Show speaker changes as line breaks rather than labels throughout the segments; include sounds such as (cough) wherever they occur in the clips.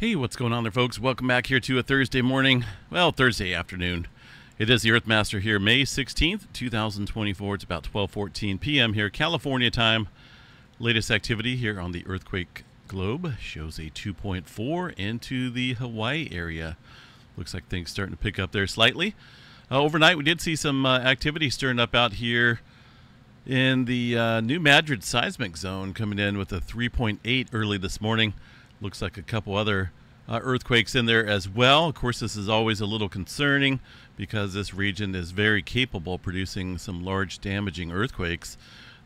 Hey, what's going on there, folks? Welcome back here to a Thursday morning, well, Thursday afternoon. It is the Earthmaster here, May 16th, 2024. It's about 12:14 p.m. here, California time. Latest activity here on the earthquake globe shows a 2.4 into the Hawaii area. Looks like things starting to pick up there slightly. Uh, overnight, we did see some uh, activity stirring up out here in the uh, New Madrid seismic zone, coming in with a 3.8 early this morning. Looks like a couple other uh, earthquakes in there as well. Of course, this is always a little concerning because this region is very capable of producing some large damaging earthquakes.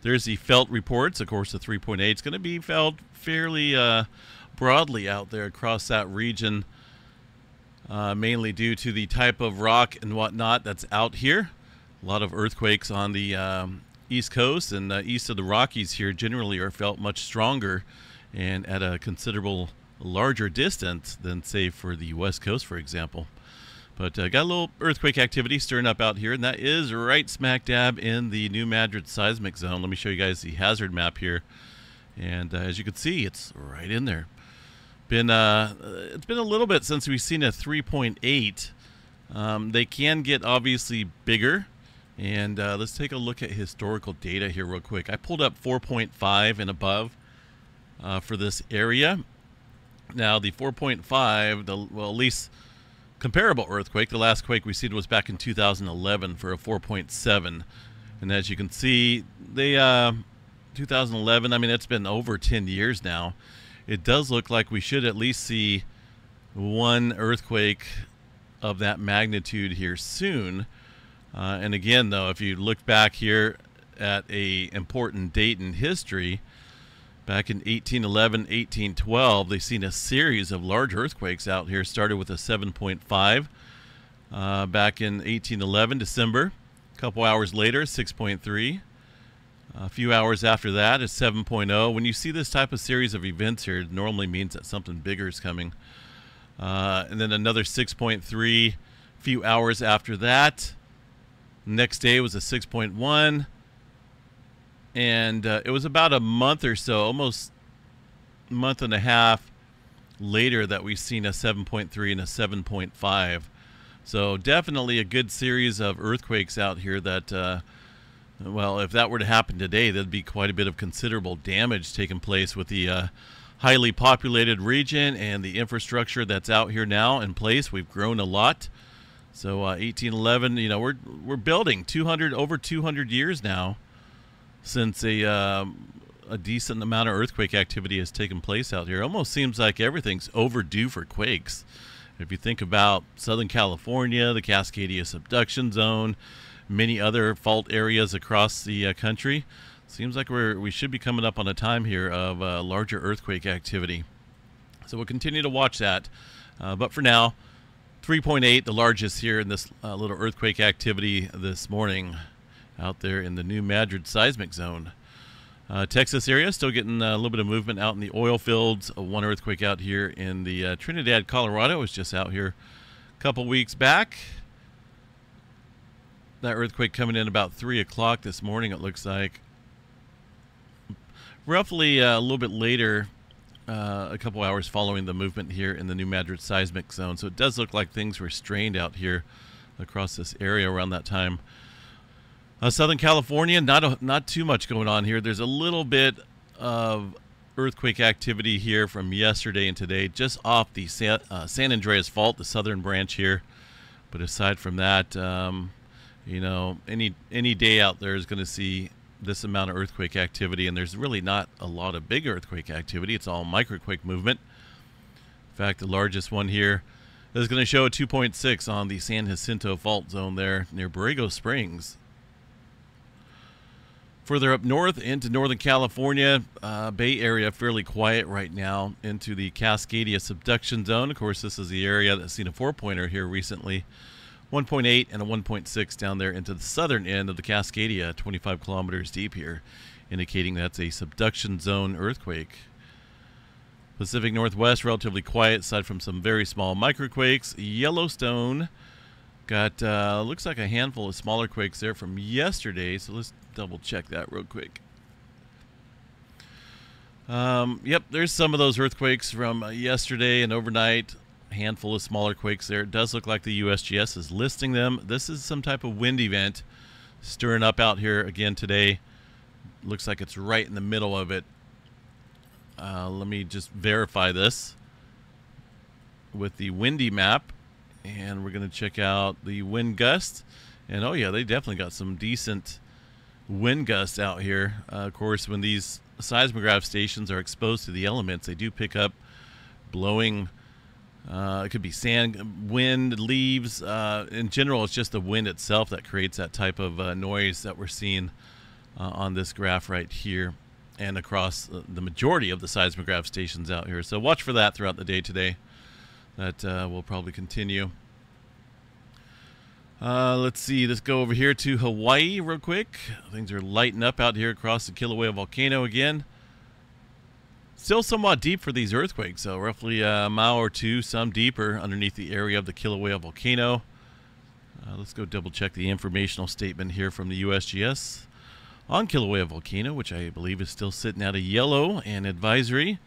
There's the felt reports. Of course, the 3.8 is going to be felt fairly uh, broadly out there across that region, uh, mainly due to the type of rock and whatnot that's out here. A lot of earthquakes on the um, east coast and uh, east of the Rockies here generally are felt much stronger and at a considerable larger distance than, say, for the west coast, for example. But uh, got a little earthquake activity stirring up out here, and that is right smack dab in the New Madrid seismic zone. Let me show you guys the hazard map here, and uh, as you can see, it's right in there. Been uh, it's been a little bit since we've seen a 3.8. Um, they can get obviously bigger, and uh, let's take a look at historical data here real quick. I pulled up 4.5 and above uh, for this area. Now the 4.5, the well at least comparable earthquake, the last quake we seen was back in 2011 for a 4.7, and as you can see, they uh, 2011. I mean, it's been over 10 years now. It does look like we should at least see one earthquake of that magnitude here soon. Uh, and again, though, if you look back here at a important date in history, Back in 1811, 1812, they've seen a series of large earthquakes out here. Started with a 7.5 uh, back in 1811, December. A couple hours later, 6.3. A few hours after that, a 7.0. When you see this type of series of events here, it normally means that something bigger is coming. Uh, and then another 6.3 a few hours after that. Next day was a 6.1 and uh, it was about a month or so, almost month and a half later, that we've seen a 7.3 and a 7.5. So definitely a good series of earthquakes out here. That, uh, well, if that were to happen today, there'd be quite a bit of considerable damage taking place with the uh, highly populated region and the infrastructure that's out here now in place. We've grown a lot. So 1811, uh, you know, we're we're building 200 over 200 years now since a um, a decent amount of earthquake activity has taken place out here. Almost seems like everything's overdue for quakes. If you think about Southern California, the Cascadia subduction zone, many other fault areas across the uh, country, seems like we're we should be coming up on a time here of uh, larger earthquake activity. So we'll continue to watch that. Uh, but for now, 3.8, the largest here in this uh, little earthquake activity this morning out there in the New Madrid seismic zone. Uh, Texas area still getting a little bit of movement out in the oil fields. Uh, one earthquake out here in the uh, Trinidad, Colorado was just out here a couple weeks back. That earthquake coming in about 3 o'clock this morning, it looks like. Roughly uh, a little bit later, uh, a couple hours following the movement here in the New Madrid seismic zone. So it does look like things were strained out here across this area around that time. Uh, Southern California, not a, not too much going on here. There's a little bit of earthquake activity here from yesterday and today, just off the San, uh, San Andreas Fault, the southern branch here. But aside from that, um, you know, any any day out there is going to see this amount of earthquake activity, and there's really not a lot of big earthquake activity. It's all microquake movement. In fact, the largest one here is going to show a 2.6 on the San Jacinto Fault zone there near Borrego Springs. Further up north into Northern California, uh, Bay Area, fairly quiet right now into the Cascadia subduction zone. Of course, this is the area that's seen a four pointer here recently. 1.8 and a 1.6 down there into the southern end of the Cascadia, 25 kilometers deep here, indicating that's a subduction zone earthquake. Pacific Northwest, relatively quiet, aside from some very small microquakes. Yellowstone, Got uh, looks like a handful of smaller quakes there from yesterday, so let's double check that real quick. Um, yep, there's some of those earthquakes from uh, yesterday and overnight. A handful of smaller quakes there. It does look like the USGS is listing them. This is some type of wind event stirring up out here again today. Looks like it's right in the middle of it. Uh, let me just verify this with the windy map. And we're going to check out the wind gust. And oh, yeah, they definitely got some decent wind gusts out here. Uh, of course, when these seismograph stations are exposed to the elements, they do pick up blowing. Uh, it could be sand, wind, leaves. Uh, in general, it's just the wind itself that creates that type of uh, noise that we're seeing uh, on this graph right here and across the majority of the seismograph stations out here. So watch for that throughout the day today. That uh, will probably continue. Uh, let's see. Let's go over here to Hawaii real quick. Things are lighting up out here across the Kilauea volcano again. Still somewhat deep for these earthquakes, so roughly a mile or two, some deeper underneath the area of the Kilauea volcano. Uh, let's go double check the informational statement here from the USGS on Kilauea volcano, which I believe is still sitting at a yellow and advisory.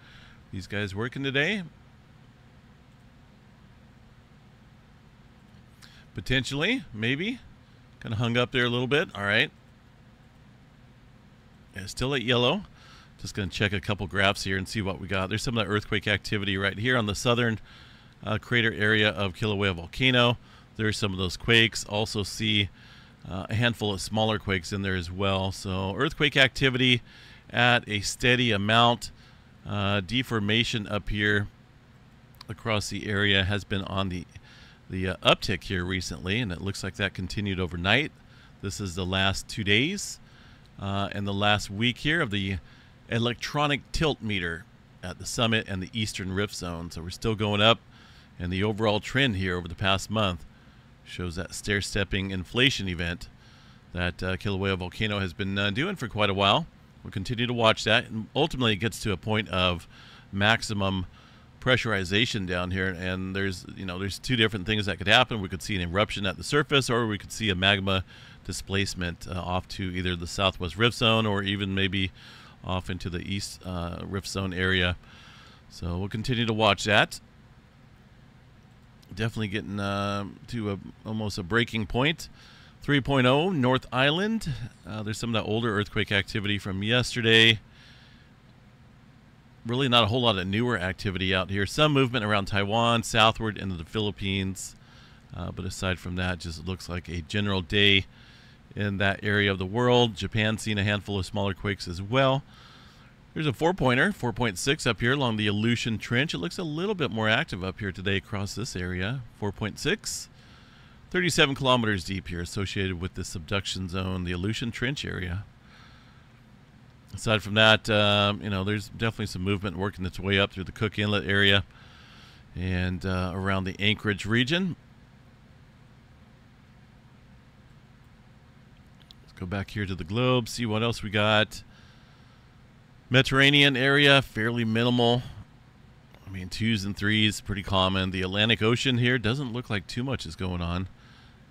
These guys working today. Potentially, maybe. Kind of hung up there a little bit. All right. Yeah, still at yellow. Just going to check a couple graphs here and see what we got. There's some of the earthquake activity right here on the southern uh, crater area of Kilauea volcano. There's some of those quakes. Also see uh, a handful of smaller quakes in there as well. So earthquake activity at a steady amount. Uh, deformation up here across the area has been on the the uh, uptick here recently, and it looks like that continued overnight. This is the last two days uh, and the last week here of the electronic tilt meter at the summit and the eastern rift zone. So we're still going up, and the overall trend here over the past month shows that stair-stepping inflation event that uh, Kilauea volcano has been uh, doing for quite a while. We'll continue to watch that, and ultimately it gets to a point of maximum pressurization down here and there's you know there's two different things that could happen. We could see an eruption at the surface or we could see a magma displacement uh, off to either the southwest rift zone or even maybe off into the east uh, rift zone area. So we'll continue to watch that. Definitely getting uh, to a, almost a breaking point. 3.0 north island. Uh, there's some of that older earthquake activity from yesterday really not a whole lot of newer activity out here. Some movement around Taiwan, southward into the Philippines. Uh, but aside from that, just looks like a general day in that area of the world. Japan seen a handful of smaller quakes as well. There's a four pointer, 4.6 up here along the Aleutian Trench. It looks a little bit more active up here today across this area. 4.6. 37 kilometers deep here, associated with the subduction zone, the Aleutian Trench area aside from that, um, you know, there's definitely some movement working its way up through the Cook Inlet area and uh, around the Anchorage region. Let's go back here to the globe, see what else we got. Mediterranean area, fairly minimal. I mean, twos and threes, pretty common. The Atlantic Ocean here doesn't look like too much is going on.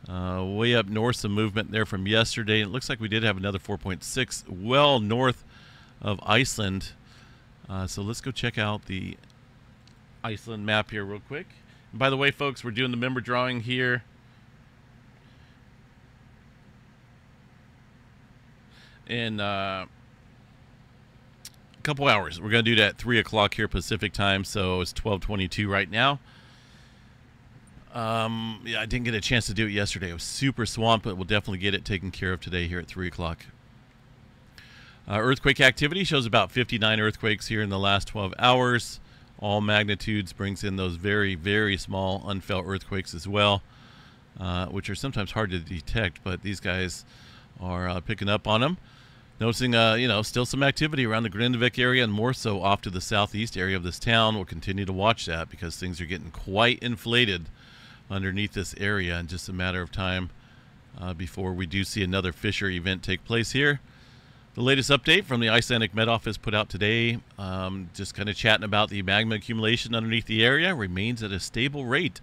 Uh, way up north, some movement there from yesterday. It looks like we did have another 4.6 well north of Iceland. Uh, so let's go check out the Iceland map here real quick. And by the way, folks, we're doing the member drawing here. In uh, a couple hours. We're going to do that at 3 o'clock here Pacific time, so it's 1222 right now. Um, yeah, I didn't get a chance to do it yesterday. I was super swamped, but we'll definitely get it taken care of today here at 3 o'clock. Uh, earthquake activity shows about 59 earthquakes here in the last 12 hours. All magnitudes brings in those very, very small unfelt earthquakes as well, uh, which are sometimes hard to detect, but these guys are uh, picking up on them. Noticing, uh, you know, still some activity around the Grindavik area and more so off to the southeast area of this town. We'll continue to watch that because things are getting quite inflated underneath this area in just a matter of time uh, before we do see another fissure event take place here. The latest update from the Icelandic Met Office put out today, um, just kind of chatting about the magma accumulation underneath the area, remains at a stable rate.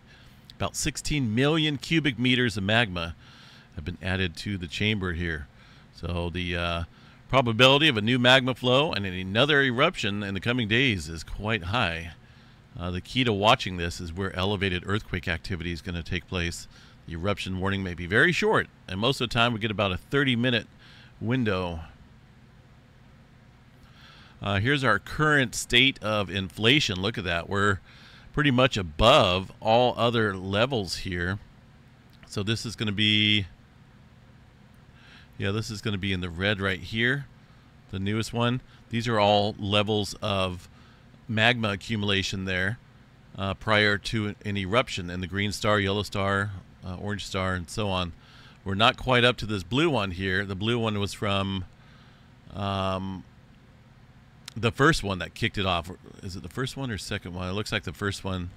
About 16 million cubic meters of magma have been added to the chamber here. So the uh, Probability of a new magma flow and another eruption in the coming days is quite high. Uh, the key to watching this is where elevated earthquake activity is going to take place. The eruption warning may be very short, and most of the time we get about a 30 minute window. Uh, here's our current state of inflation. Look at that. We're pretty much above all other levels here. So this is going to be, yeah, this is going to be in the red right here, the newest one. These are all levels of magma accumulation there uh, prior to an eruption in the green star, yellow star, uh, orange star, and so on. We're not quite up to this blue one here. The blue one was from um, the first one that kicked it off. Is it the first one or second one? It looks like the first one.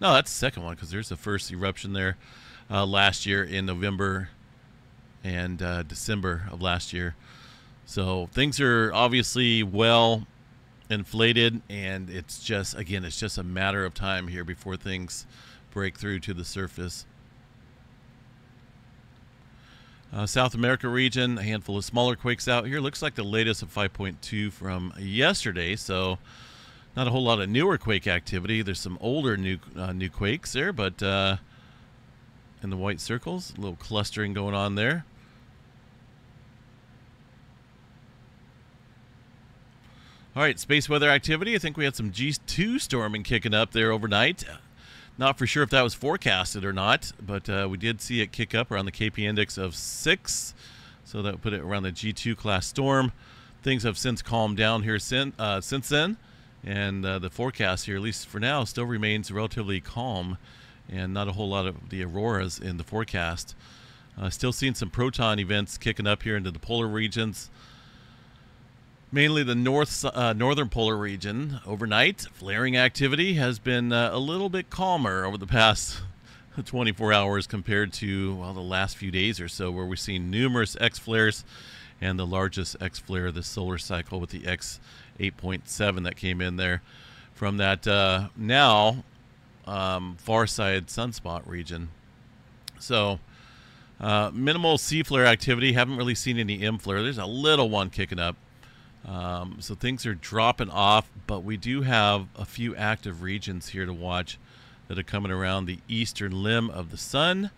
No, that's the second one because there's the first eruption there uh, last year in November and uh, December of last year. So things are obviously well inflated, and it's just again, it's just a matter of time here before things break through to the surface. Uh, South America region, a handful of smaller quakes out here. Looks like the latest of 5.2 from yesterday, so not a whole lot of newer quake activity. There's some older new uh, new quakes there, but uh, in the white circles, a little clustering going on there. All right, space weather activity. I think we had some G2 storming kicking up there overnight. Not for sure if that was forecasted or not, but uh, we did see it kick up around the KP index of 6. So that put it around the G2 class storm. Things have since calmed down here sin, uh, since then. And uh, the forecast here, at least for now, still remains relatively calm and not a whole lot of the auroras in the forecast. Uh, still seeing some proton events kicking up here into the polar regions mainly the north uh, northern polar region overnight flaring activity has been uh, a little bit calmer over the past (laughs) 24 hours compared to well the last few days or so where we've seen numerous x flares and the largest x flare of the solar cycle with the x 8.7 that came in there from that uh, now um, far side sunspot region so uh, minimal C flare activity. Haven't really seen any M flare. There's a little one kicking up um, so things are dropping off, but we do have a few active regions here to watch that are coming around the eastern limb of the sun.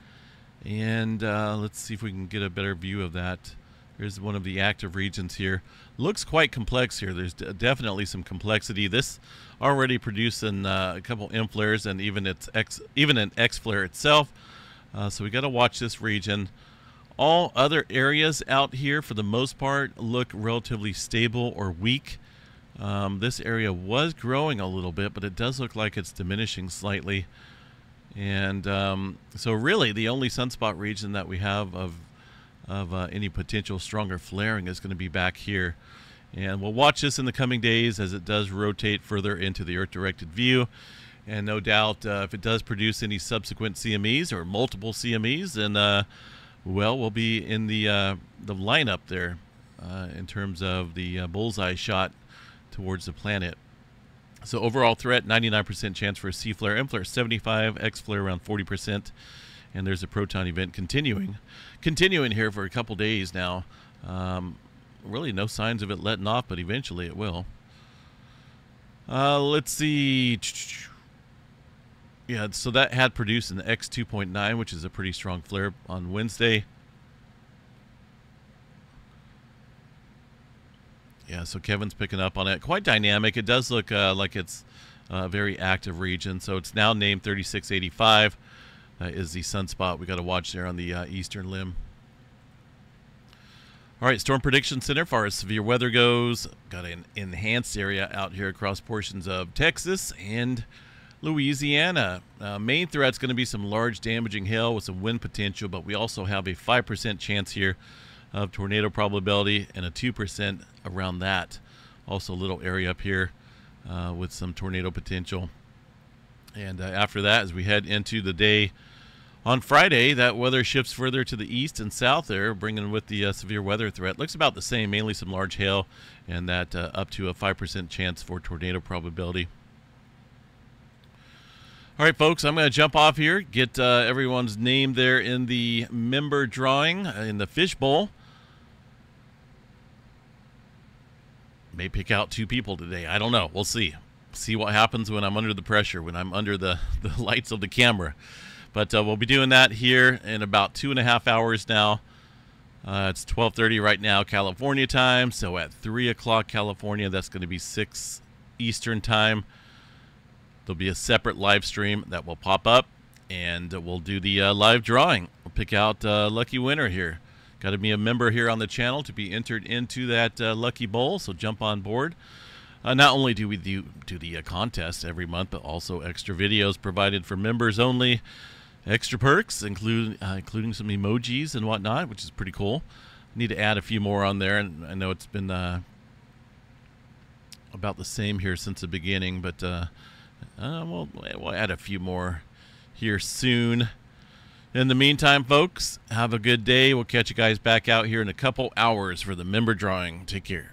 And uh, let's see if we can get a better view of that. Here's one of the active regions here. Looks quite complex here. There's definitely some complexity. This already producing uh, a couple M flares and even its X, even an X flare itself. Uh, so we got to watch this region. All other areas out here, for the most part, look relatively stable or weak. Um, this area was growing a little bit, but it does look like it's diminishing slightly. And um, so, really, the only sunspot region that we have of of uh, any potential stronger flaring is going to be back here. And we'll watch this in the coming days as it does rotate further into the Earth-directed view. And no doubt, uh, if it does produce any subsequent CMEs or multiple CMEs, then uh, well, we'll be in the uh, the lineup there uh, in terms of the uh, bullseye shot towards the planet. So overall threat, 99% chance for a C flare, M flare 75, X flare around 40%, and there's a proton event continuing, continuing here for a couple days now. Um, really no signs of it letting off, but eventually it will. Uh, let's see. Yeah, so that had produced an X2.9, which is a pretty strong flare on Wednesday. Yeah, so Kevin's picking up on it. Quite dynamic. It does look uh, like it's a very active region. So it's now named 3685 uh, is the sunspot we got to watch there on the uh, eastern limb. All right, Storm Prediction Center, far as severe weather goes, got an enhanced area out here across portions of Texas and Louisiana. Uh, main threat's going to be some large damaging hail with some wind potential, but we also have a 5% chance here of tornado probability and a 2% around that. Also a little area up here uh, with some tornado potential. And uh, after that, as we head into the day on Friday, that weather shifts further to the east and south there, bringing with the uh, severe weather threat. Looks about the same, mainly some large hail and that uh, up to a 5% chance for tornado probability. All right, folks, I'm going to jump off here, get uh, everyone's name there in the member drawing uh, in the fishbowl. may pick out two people today. I don't know. We'll see. See what happens when I'm under the pressure, when I'm under the, (laughs) the lights of the camera. But uh, we'll be doing that here in about two and a half hours now. Uh, it's 12:30 right now, California time. So at three o'clock California, that's going to be six Eastern time. There'll be a separate live stream that will pop up, and we'll do the uh, live drawing. We'll pick out a uh, lucky winner here. Got to be a member here on the channel to be entered into that uh, lucky bowl. So jump on board. Uh, not only do we do, do the uh, contest every month, but also extra videos provided for members only. Extra perks, include, uh, including some emojis and whatnot, which is pretty cool. Need to add a few more on there, and I know it's been about the same here since the beginning, but uh, we'll, we'll add a few more here soon. In the meantime, folks, have a good day. We'll catch you guys back out here in a couple hours for the member drawing. Take care.